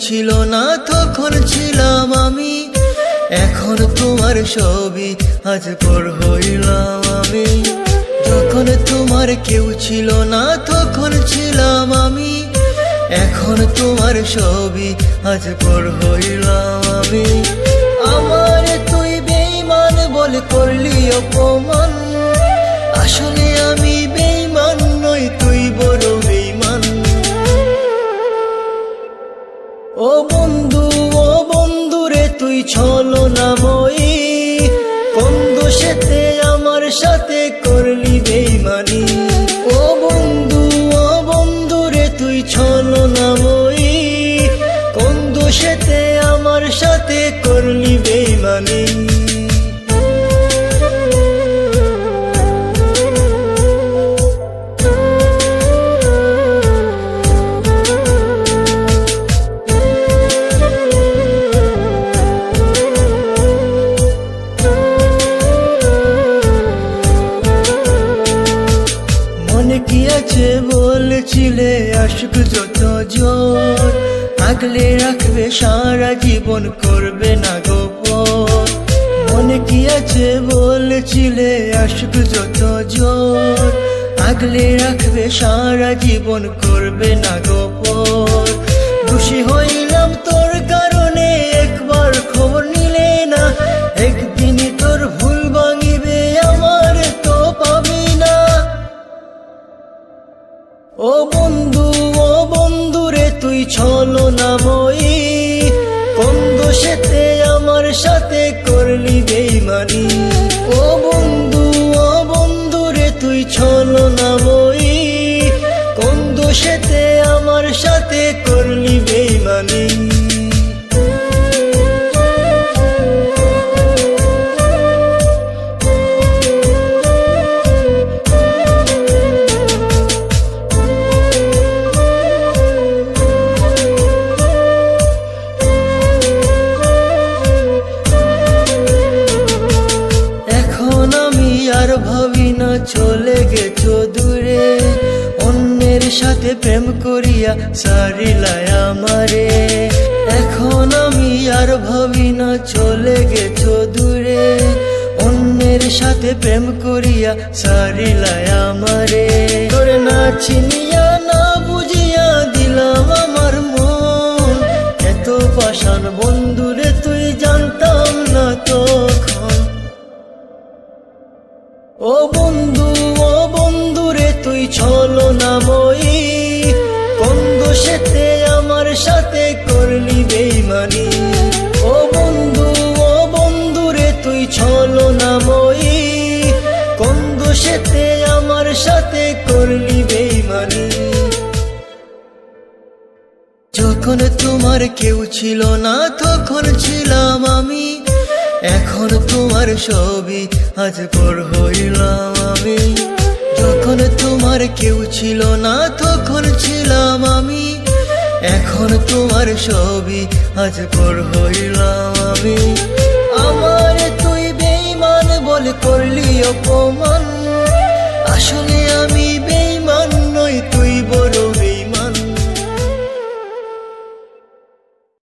ছিল না, তখন ছিলাম আমি। এখন তোমার সবই আজ পর হইলাম আমি। যখন তোমার কেউ ছিল না, তখন ছিলাম আমি। এখন তোমার সবই আজ পর হইলাম আমি। আমার তুই বেইমান বলে করলি অপমান। আসলে আমি বেইমান ও বন্ধু ও বন্ধু রে, তুই ছলো না মই। কোন দোষেতে আমার সাথে করলি বেইমানি। ও বন্ধু ও বন্ধু রে, তুই ছলো না মই। কোন দোষেতে আমার সাথে করলি বেইমানি। মনে কি আছে বলছিলে আসবে যত জোর। আগলে রাখবে, সারা জীবন করবে না গোপন মনে কি আছে বলছিলে আসবে যত জোর। আগলে রাখবে, সারা জীবন করবে না গোপন খুশি হইলাম তোর ও বন্ধু ও বন্ধু রে, তুই ছলো না মই। কোন দোষেতে আমার সাথে করলি বেইমানি। ও বন্ধু ও বন্ধু রে, তুই ছলো না মই। কোন দোষেতে আমার সাথে করলি বেইমানি। চলে গেছো দূরে, অন্যের সাথে প্রেম করিয়া সারিলায় আমারে। এখন আমি আর ভাবি না, চলে গেছো দূরে, অন্যের সাথে প্রেম করিয়া সারিলায় আমারে। তোরে না চিনিয়া, না বুঝিয়া দিলাম আমার মন। এত পাষাণ বন্ধুরে তুই জানতাম না তখন। ও বন্ধু না কোন দোষেতে আমার সাথে করলি বেইমানি। ও বন্ধু, ও তুই না কোন দোষেতে আমার সাথে করলি যখন তোমার কেউ ছিল না, তখন ছিলাম আমি। এখন তোমার ছবি আজ পর হইলাম। তোমার কেউ ছিল না, তখন ছিলাম আমি। এখন তোমার সবই আজ পর হইলাম আমি। আমার তুই বেইমান বলে করলি অপমান।